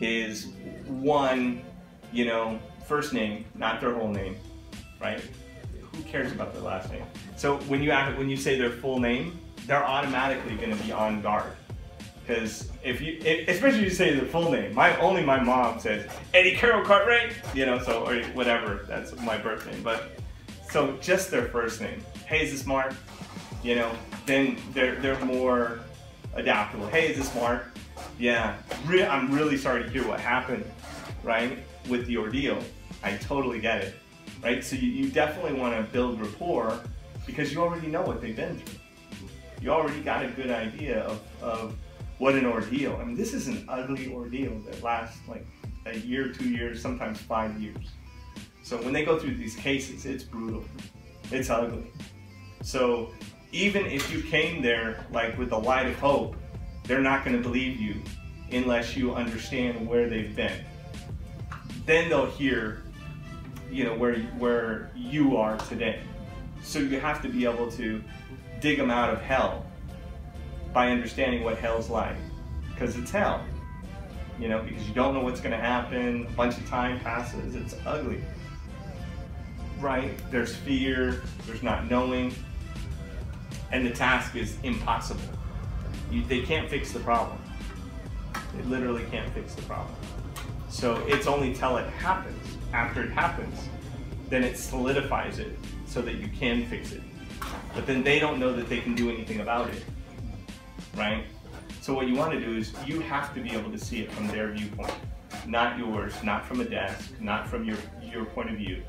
is one, you know, first name, not their whole name, right? Who cares about their last name? So when you act, when you say their full name, they're automatically going to be on guard. Because if you, especially if you say their full name, my only my mom says Eddie Carroll Cartwright, you know, so or whatever. That's my birth name, but so just their first name. Hey, is this Mark? You know, then they're they're more adaptable. Hey, is this Mark? Yeah, re I'm really sorry to hear what happened, right, with the ordeal. I totally get it, right? So you, you definitely want to build rapport because you already know what they've been through. You already got a good idea of, of what an ordeal. I mean, this is an ugly ordeal that lasts like a year, two years, sometimes five years. So when they go through these cases, it's brutal. It's ugly. So even if you came there like with a light of hope, they're not going to believe you unless you understand where they've been. Then they'll hear, you know, where where you are today. So you have to be able to dig them out of hell by understanding what hell's like, because it's hell. You know, because you don't know what's going to happen. A bunch of time passes. It's ugly. Right? There's fear. There's not knowing and the task is impossible. You, they can't fix the problem. They literally can't fix the problem. So it's only till it happens, after it happens, then it solidifies it so that you can fix it. But then they don't know that they can do anything about it, right? So what you want to do is you have to be able to see it from their viewpoint, not yours, not from a desk, not from your, your point of view,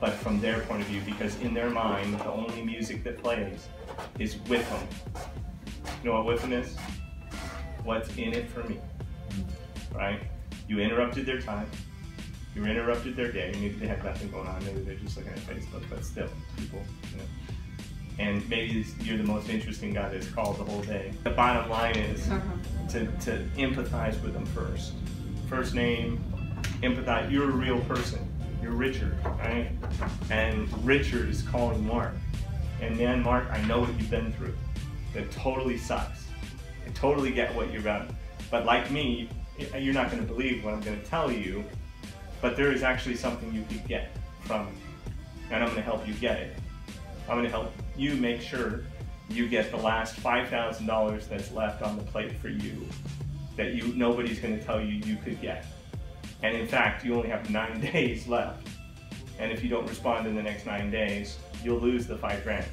but from their point of view because in their mind, the only music that plays is with them. You know what is? What's in it for me, right? You interrupted their time. You interrupted their day. Maybe they have nothing going on. Maybe they're just looking at Facebook, but still, people, you know. And maybe you're the most interesting guy that's called the whole day. The bottom line is uh to, to empathize with them first. First name, empathize. You're a real person. You're Richard, right? And Richard is calling Mark. And man, Mark, I know what you've been through. That totally sucks. I totally get what you're about. But like me, you're not going to believe what I'm going to tell you, but there is actually something you could get from, and I'm going to help you get it. I'm going to help you make sure you get the last $5,000 that's left on the plate for you that you nobody's going to tell you you could get. And in fact, you only have nine days left. And if you don't respond in the next nine days, you'll lose the five grand.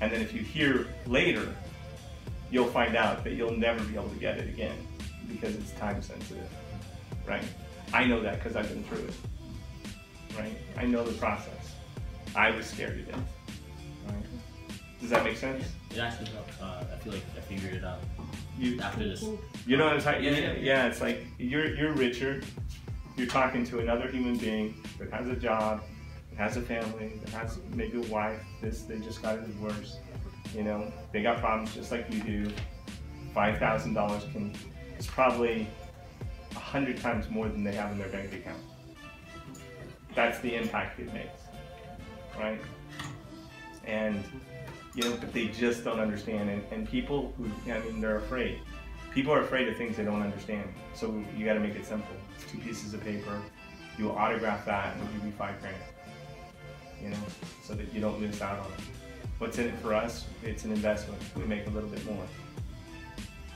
And then if you hear later, you'll find out that you'll never be able to get it again because it's time sensitive, right? I know that because I've been through it, right? I know the process. I was scared to death, right? Does that make sense? It actually helps. Uh, I feel like I figured it out. You after this. You know what I'm talking? Yeah, yeah, yeah. It's like you're you're Richard. You're talking to another human being that has a job, has a family, has maybe a wife, this they just got a divorce, you know, they got problems just like you do. Five thousand dollars can is probably a hundred times more than they have in their bank account. That's the impact it makes, right? And you know, but they just don't understand. And, and people who, I mean, they're afraid. People are afraid of things they don't understand. So you got to make it simple. Two pieces of paper. You autograph that, and we'll give you five grand you know, so that you don't miss out on it. What's in it for us? It's an investment. We make a little bit more.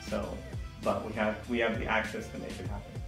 So, but we have we have the access to make it happen.